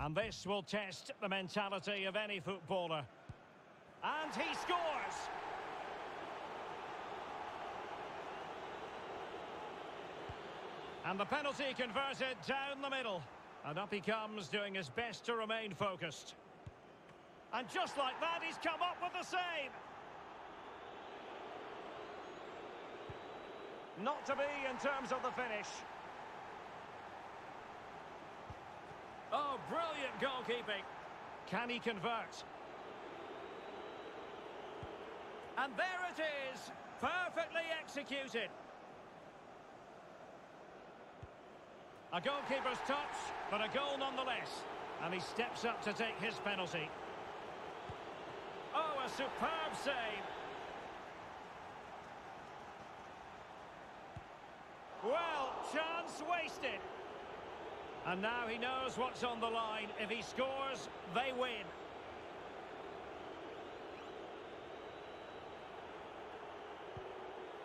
And this will test the mentality of any footballer. And he scores! And the penalty converted down the middle. And up he comes, doing his best to remain focused. And just like that, he's come up with the save. Not to be in terms of the finish. Oh, brilliant goalkeeping. Can he convert? And there it is, perfectly executed. A goalkeeper's touch, but a goal nonetheless. And he steps up to take his penalty. Oh, a superb save. Well, chance wasted. And now he knows what's on the line. If he scores, they win.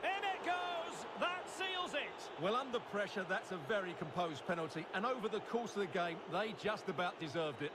In it goes! That seals it! Well, under pressure, that's a very composed penalty. And over the course of the game, they just about deserved it.